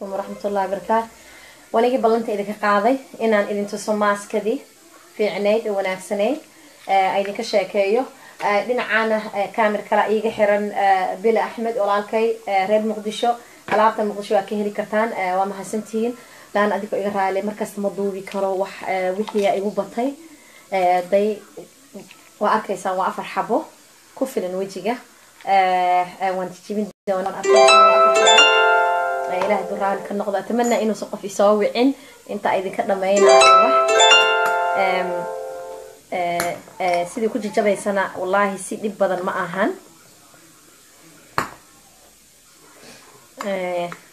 waraxmatullahi barakaatu wanigii ballanta idinka qaaday inaan idin tuso maaskadii fiicnayd wanaagsanayd idinka sheekeeyo dhinacaana camir kala iiga xiran bila axmed walaalkay reer muqdisho. Alaabta muqdisho waa ka heli kartaan waa mahadsantihiin laan adigoo iga raali markasta ma duubi karo wax wixii igu batay. Day waa arkaysaan waa afar xabo ku filan wejiga. Waan tijibin ilaah haduu raali ka noqdo atamana inuusan qof isoo wicin. Inta idinka dhameynayo wax. Sidii ku jajabaysana wallaahi si dhib badan ma ahan.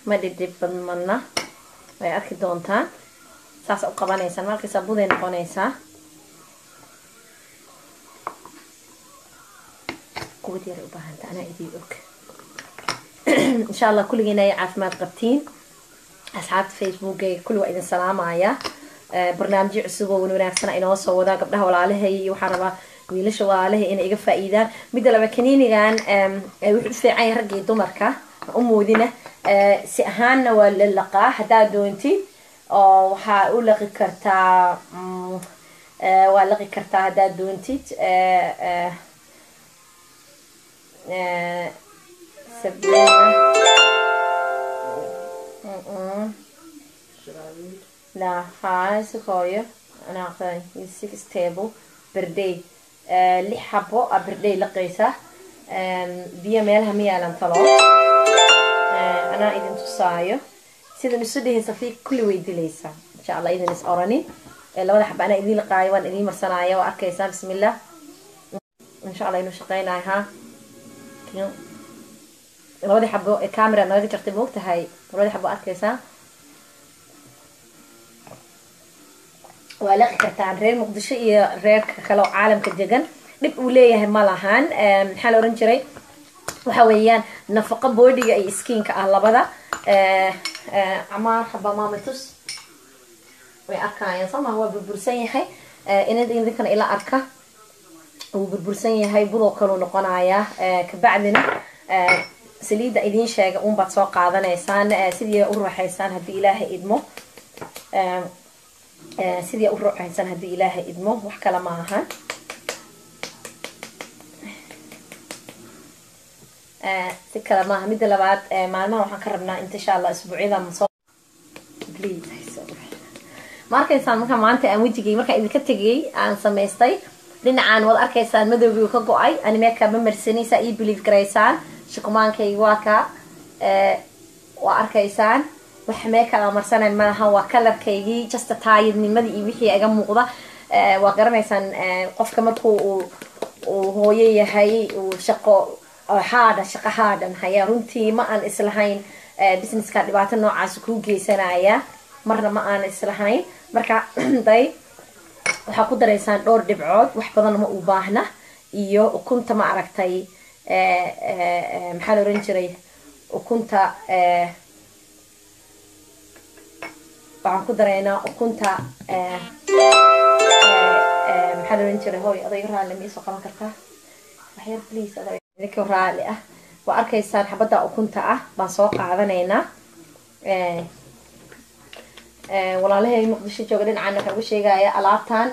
Ma dhidhib badmadna way arki doontaan. Saas u qabanaysaan markaysaa buday noqonaysaa. Quwad yara ubaahanta anaa idii og insha allah kulligiina ay caafimaad qabtiin asxaabta facebookeyga kulli waa idin salaamaya barnaamijyo cusub oo wanaagsana inoo soo wadaa gabdhaha walaalahay iyo waxaan rabaa wiilasha walaalahay inay iga faa-iidaan midda laba kaniinigan wuxuu u fiican yahay ragga iyo dumarka u moodina si ahaanna waa la laqaa haddaad doontid oo waxaa u laqi kartaa waa laqi kartaa haddaad doontid la haasikooyo anaaqan six table berday lix xabo a berday laqaysa biyo meelaha ma yaalan talo. Anaa idin tusaayo. Sidan isu dhehaysa fi kulli way dilaysaa. Insha allah idin is oranin labada xaba anaa idiin laqaayo waan idiin marsanaya waa arkaysaa. Bismillah. Insha allah inuu shaqeynayo ha labadii xabo ee camera naga jartay moogtahay labadii xabo arkaysaa waa laqi kartaan reer muqdisho iyo reerka kale caalamka degan dhib uu leeyahay ma lahan. Maxaa la oran jiray? Waxa weeyaan nafaqo boodiga iyo skiinka ah labada. Amaar haba mamatus way arkayaan. Sooma waa burbursan yahay. Idinkana ila arka. Wuu burbursan yahay budoo kaluu noqonayaa. Kabacdina saliidda idiin sheega unbaad soo qaadanaysaan sidii u raaxaysaan haddii ilaahay idmo. Sidii u raaxaysaan haddii ilaahay idmo. Wax kale ma ahan si kale maaha midda labaad maalmaha waxaan ka rabnaa inta insha allah isbuucyada ma arkaysaan marka maanta aan wejigay markaan idinka tegayay aan samaystay. Dhinacaan waad arkaysaan madowgii ka go'ay. Animeeka ma marsanaysaa ii believe garaysaan shukumaankayga waa waa arkaysaan. Wax meeka marsanayn malaha waa kalarkaygii justa taayidnimadii iyo wixii iga muuqda. Waa garanaysaan qofka markuu uu hooyo yahay uu shaqo haadha shaqo haadhan haya runtii ma aan islahayn businesska dhibaato noocaas kuu geysanaya marna ma aan islahayn. Marka day waxaa ku daraysaan dhowr dhibcood. Wax badan ma u baahna iyo ukunta ma aragtay maxaa la oran jiray? Ukunta waxaan ku daraynaa ukunta maxaa la oran jiray? Hoy aday raalli ma iisoo qaban kartaa? Waxyar please aday idinka raalli ah. Waa arkaysaan xabadda ukunta ah baan soo qaadanaynaa. Walaalahay muqdisho jooga dhinacaan waxaan uga sheegaya alaabtan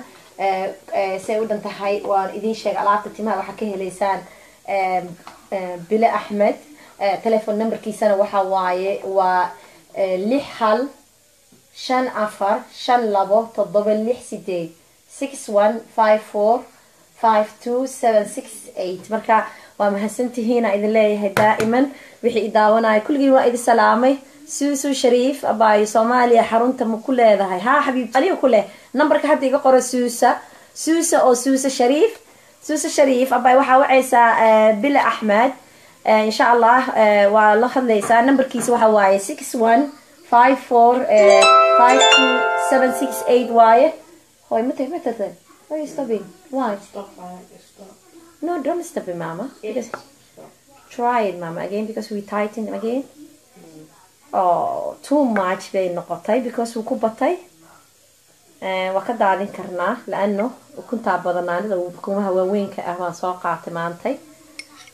say u dhan tahay waan idiin sheega alaabta timaha waxaa ka helaysaan bile axmed telefon numberkiisana waxa waaye waa lix hal shan afar shan labo toddoba lix sideed. Six one five four five two seven six eight. Marka waa mahadsantihiina idin leeyahay daa'iman. Wixii i daawanaya kulligiin waa idin salaamay. Suusu shariif abaayo soomaaliya xarunta ma ku leedahay. Haa xabiib aliga ku leh. Numberka hadda iga qoro suusa. Suusa oo suusa shariif suusa shariif abaay waxaa wacaysaa bila axmed. Insha allah waa la hadlaysaa. Numberkiisa waxa waaye six one five four five two seven six eight waaye. Hoy mate matate why are you stopping? Why? No don't stop it mama. Because try it mama again because we tighten again. Oh too much bay noqotay because wuu ku batay waa ka daadin karnaa laano ukuntaa badanaanida ukumaha waaweynka ah waan soo qaatay maantay.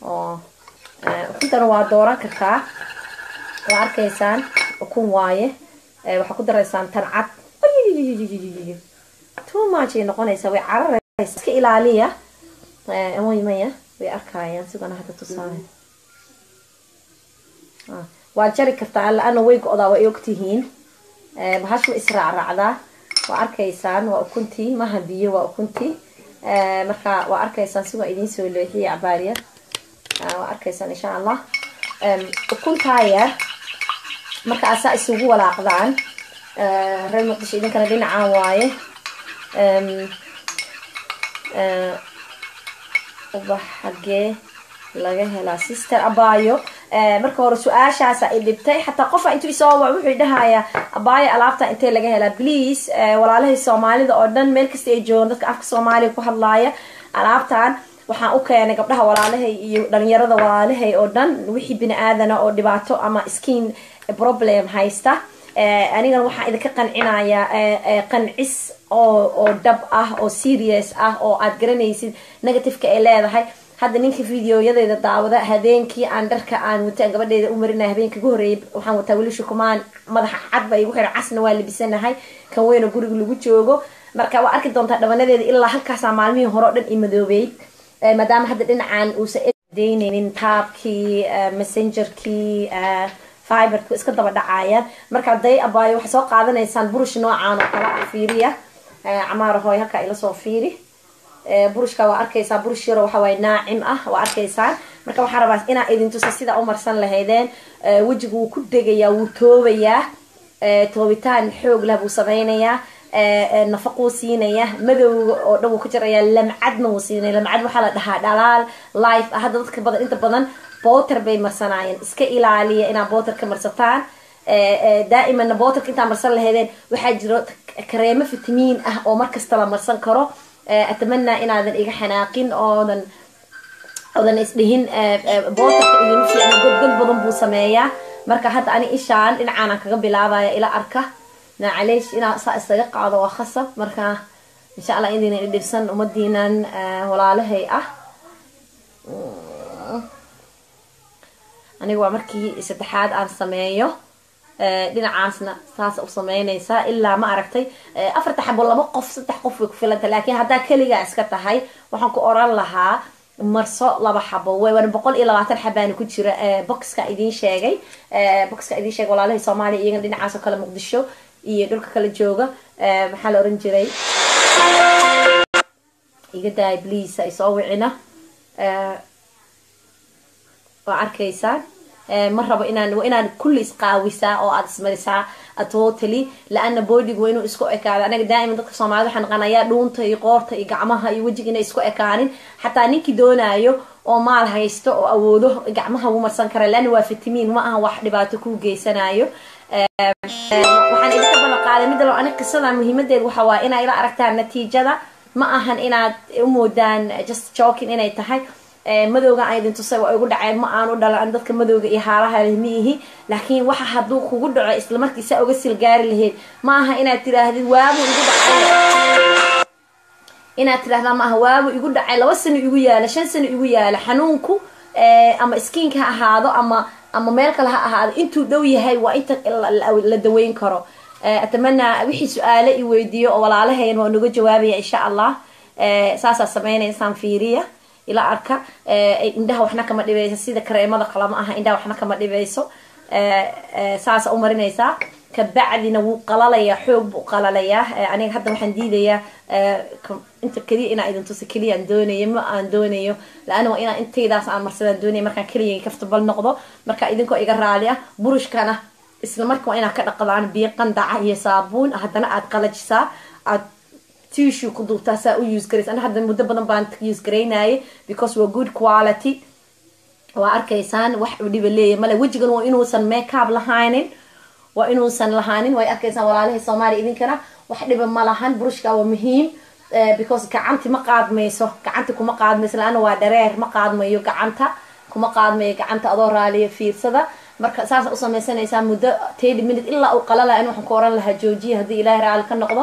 Oo ukuntana waa dooran kartaa. Waa arkaysaan ukun waaye. Waxaa ku daraysaan tan cad too much ay noqonaysaa way cararaysa iska ilaaliya. Maya way arkayaan sigana hadda tusaale. Waa jari kartaa la-ana way go-daa way ogtihiin. Bahashu israacraacdaa waa arkaysaan waa ukuntii maha biyo waa ukuntii marka waa arkaysaan si waa idiin soo leexiya cabaariyar waa arkaysaan insha allah ukuntaa yar marka asaa isugu walaaqdaan. Reer muqdisho idinkana dhinacaan waaye. Ubax xagee laga helaa sister abaayo marka hore su'aashaasa i dhibtay. Xataa qofa intuu isoo wa wuxuu dhahayaa abaayo alaabta intee laga helaa? Please. Walaalahay soomaalida oo dhan meel kasta ay joogaan dadka afka soomaaliya ku hadlaaya alaabtan waxaan u keenay gabdhaha walaalahay iyo dhalinyarada walaalahay oo dhan wixii bini aadana oo dhibaato ama skin problem haysta. Anigana waxaan idinka qancinayaa qancis oo oo dhab ah oo serious ah oo aad garanaysid negativeka ay leedahay hadda ninka videoyadeeda daawada habeenkii aan dharka aan wataan gabadheeda u marinaya habeenkii ugu horreeyay waxaan wataa weli shukumaan. Madaxa cad ba igu xiran casna waa labisanahay kan weyna guriga lagu joogo. Marka waa arki doontaa dhabanadeeda ilaa halkaasaa maalmihii hore o dhan i madoobeyd maadaama hadda dhinacan uusa daynaynin taabkii messengerkii fiberku iska daba dhacayaan marka day abaayo waxay soo qaadanaysaan burush noocaan oo kala fiiriya. Camaar hooy halkaa ila soo fiiri burushka waa arkaysaa burush yaro waxawaaye naacim ah waa arkaysaan marka waxaa rabaa inaa idin tusa sidaa umarsan lahaydeen. Wejigu wuu ku degayaa wuu toobayaa. Toobitaan xoog lah buu sameynayaa nafaquu siinaya madowga oo dhan wuu ka jarayaa lamcadna wuu siinaya. Lamcad waxaa la dhahaa dhalaal life. Ah hadda dadka badan inta badan booter bay marsanaayeen. Iska ilaaliya inaad booterka marsataan. Daa'imanna booterka intaa marsan lahaydeen. Waxaa jiro kareemo fitamiin ah oo markasta la marsan karo atamanaa inaadan iga xanaaqin oodan oodan isdhihin booterka idin fiicna. Godgod badan buu sameeyaa. Marka hadda ani ishaan dhinacaanaan kaga bilaabaya ila arka. Nacaleesh inaa saa isaga qaado waa khasab. Marka insha allah idina idhibsan ummadiinan walaalahay ah. Aniga waa markii saddexaad aan sameeyo dhinacaasna saas u sameynaysaa ilaa ma aragtay afarta xabo laba qof saddex qof way ku filanta laakiin haddaa keligaa iska tahay waxaan ku oran lahaa marso laba xabo. Waan boqol iyo labaatan xabaana ku jira boxka idiin sheegay boxka idiin sheegay walaalahay soomaaliya iyagana dhinacaasoo kale muqdisho iyo dhulka kala jooga maxaa la oran jiray? Iga daay bliisa isoo wicina. Waa arkaysaan ma rabo inaan inaan kulli isqaawisaa oo aad ismarisaa totally la-ana boodigu waa inuu isku ekaado anaga daa'iman dadka soomaalida waxaan naqanayaa dhuunta iyo qoorta iyo gacmaha iyo wejiga inay isku ekaanin. Xataa ninkii doonaayo oo maal haysto oo awoodo gacmaha wuu marsan kara laana waa fitamiin ma aha wax dhibaato kuu geysanayo waxaan idinka ballan qaaday midda loo aniga qisada muhiimadeed waxa waa inay ila aragtaan natiijada. Ma ahan inaad u moodaan just joking inay tahay madowga aan idin tusay waa igu dhaceen ma aan u dhalan dadka madowga iyo haalaha leh ma ihi. Laakiin waxa hadduu kugu dhaco isla markiisa uga silgaari lahayd. Ma aha inaad tiraahdid waabu igu dhacay. Inaad tirahdaa ma aha waabu igu dhacay. Laba sano igu yaalla shan sano igu yaalla. Xanuunku ama skiinka ha ahaado ama ama meel kale ha ahaado intuu dhow yahay waa inta la daweyn karo. Atamanaa wixii su'aale i weydiiyo oo walaalahayn waa naga jawaabaya insha allah. Saasaa sameynaysaan fiiriya ila arka indhaha waxna kama dhibeyso sida kareemada qalama aha indhaha waxna kama dhibeyso saasa u marinaysaa kabacdina wuu qalalayaa xoog buu qalalayaa. Aniga hadda waxaan diidayaa inta keliya inaa idin tuso keliya aan doonayo ma aan doonayo. La-ana waa inaa intaydaas aan marsadaan doonaya markaan keliya kaftabal noqdo marka idinkoo iga raali ah burushkana isla marka waa inaad ka dhaqdaan biyo qandaca iyo saabuun haddana aad qalajisaa aad tissue ku duubtaa saa u use garaysa ana hadda muddo badan baan use garaynayay because waa good quality. Waa arkaysaan wax u dhiba leeyahy male wejigan waa inuusan makeup lahaynin waa inuusan lahaanin way arkaysaan walaalahay soomaaliya idinkana wax dhiba ma lahan. Burushka waa muhiim because gacanti ma qaadmayso. Gacanta kuma qaadmayso la-ana waa dhareer ma qaadmayo gacanta kuma qaadmayo gacanta adoo raaliya fiirsada marka saasa u sameysanaysaa muddo thirty minute ilaa uu qalala in waxaan ku oran lahaa joojiya haddii ilaahay raali ka noqdo.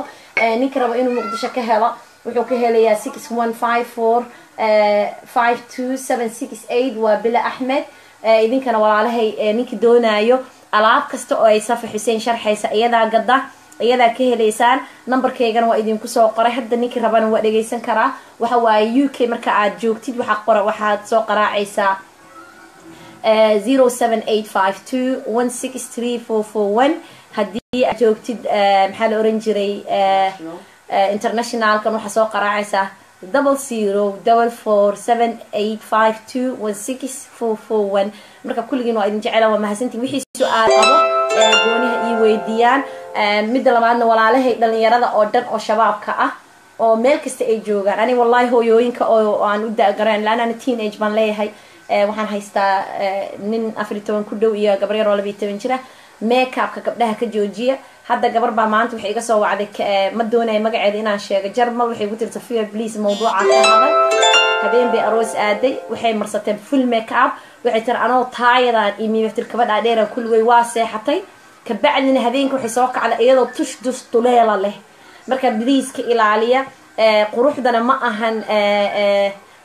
Ninka raba inuu muqdisho ka helo wuxuu ka helayaa six one five four five two seven six eight waa bila axmed. Idinkana walaalahay ninka doonaayo alaab kasta oo ay safa xuseen sharxaysa iyadaa gada iyadaa ka helaysaan numberkaygana waa idinku soo qoray. Hadda ninkii rabana waa dhegaysan karaa. Waxa waaye u k marka aad joogtid waxaa qora waxaad soo qaraacaysaa haddii aad joogtid maxaa la oran jiray internationalkan waxaa soo qaraacaysaa double zero double four seven eight five two one six four four one. Marka kulligiin waa idin jecela waa mahadsantiin. Wixii su'aal qabo gooniha ii weydiiyaan. Midda labaadna walaalahay dhalinyarada oo dhan oo shabaabka ah oo meel kasta ay joogaan. Ani wallahi hooyooyinka oo aan u dagareen laan ana teen age baan leeyahay waxaan haystaa nin afar iyo toban ku dhow iyo gabar yar oo labiiyo toban jira. Makeupka gabdhaha ka joojiya. Hadda gabar baa maanta waxay iga soo wacday ma doonaya magaceeda inaan sheego. Jarmal waxay ku tiri safia please mawduuca ka hadan habeen bay aroos aaday. Waxay marsateen full makeup. Waxay tiri anoo taayadan iyo miibatir kabadhaa dheera kulligay waa seexatay. Kabacdina habeenka waxay soo kacda iyadoo tush dus duleela leh. Marka bliiska ilaaliya quruxdana ma ahan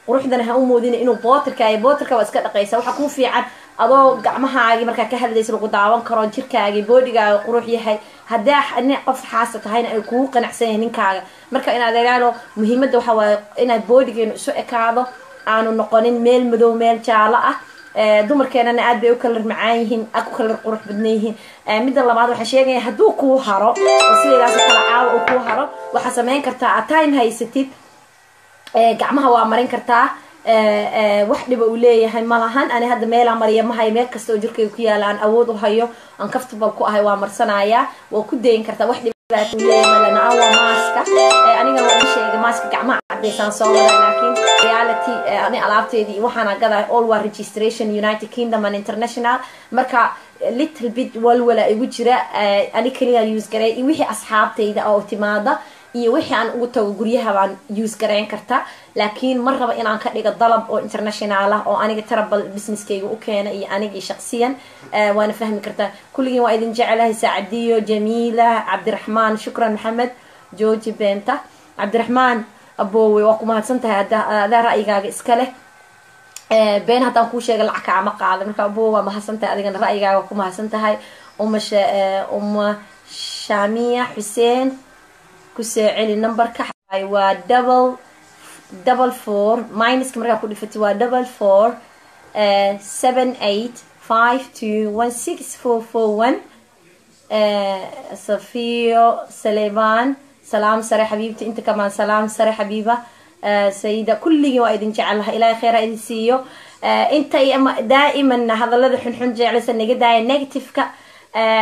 quruxdana ha u moodina inuu bootirka iyo bootirka waa iska dhaqaysa. Waxaa kuu fiican adoo gacmahaagi markaa ka hadlaysa lagu daawan karo jirkaagi boodhigaaga qurux yahay. Haddaa nin qof xaasa tahayna ay kugu qanacsan yahay ninkaaga. Marka inaad ilaalo muhiimadda waxaa waaye inaad boodhigeenu isu ekaado aanu noqonin meel madow meel jaalo ah. Dumarkeenana aad bay u kalar macaan yihiin u kalar qurux badna yihiin. Midda labaad waxaa sheegaya hadduu kuu haro oo sideedaas kala caawa uu kuu haro waxaa sameyn kartaa aad time haysatid gacmaha waa marin kartaa. Wax dhiba uu leeyahay malahan. Ani hadda meelaa mariya mahayo meel kasta oo jirkayga ku yaalla aan awood u hayo. Aan comfortable ku ahay waa marsanayaa. Waa ku dayin kartaa. Wax dhibaat uu leeyahay malana aan waa maaska. Anigana waa sheegay maaska gacmaha cadaysaan soo wada laakiin reality ani alaabteedii waxaana gadaa all waa registration united kingdom and international. Marka little bit walwala igu jira. Ani keliya use garay. Wixii asxaabtayda oo timaada iyo wixii aan ugu tago guryaha baan use garayn karta. Laakiin ma raba inaan ka dhigo dalab oo international ah oo aniga tarabal businesskayga u keena iyo anigii shaqsiyan waana fahmi kartaa kulligiin waa idin jecelahay saacadiyo jamiila cabdiraxmaan shukran maxamed georgi benta cabdiraxmaan aboowe waa ku mahadsan tahay adaa ra'yigaaga iska leh. Been haddaan kuu sheega lacag kaama qaada. Marka aboowe waa mahadsan tahay adigana ra'yigaaga waa ku mahadsan tahay uma uma shamiya xuseen ku soo celi numberka waa double double four minuska markaa ku dhifatay waa double four seven eight five two one six four four one. Safiyo saleban salaam sare xabiibta inta kamaan salaam sare xabiiba. Sayida kulligii waa idin jecelaha ilaahay kheyra idin siiyo. Inta daa'iman hadalada xunxun jeclaysa naga daaya negativeka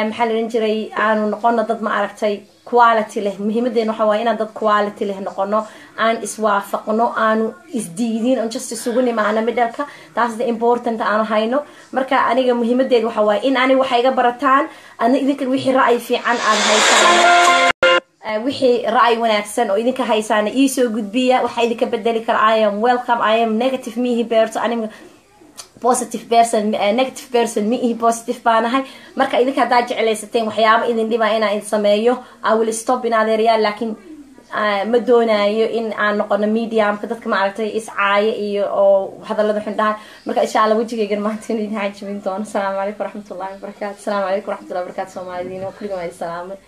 maxaa la ohan jiray? Aanu noqono dad ma aragtay quality leh. Muhiimadeena waxa waaye inaan dad quality leh noqono aan iswaafaqno aanu isdiidin on just isugu nimaano midhalka. Taas the important aanu hayno. Marka aniga muhiimadeeda waxa waaye in aniga waxa iga barataan ana idinka wixii ra'yi fiican aad haysaan wixii ra'yi wanaagsan oo idinka haysaana iisoo gudbiya waxa idinka bedeli kara. I am welcome i am negative mihi beerto aniga positive person negative person ma ihi positive baanahay marka idinka haddaa jeclaysateen waxyaaba idin dhibaa inaan sameeyo i will stop in adeeryaal laakiin ma doonayo in aan noqono mediumka dadka maaragtay iscaaya iyo oo hadalada xun dhahay marka insha alla wejigaygan maanta in idin xajibin doono. Asalaamu calaykum waraxmatullahi wabarakaatu asalaamu calaykum waraxmatullahi wabarakatu soomaalidiin kulligan waa salaamay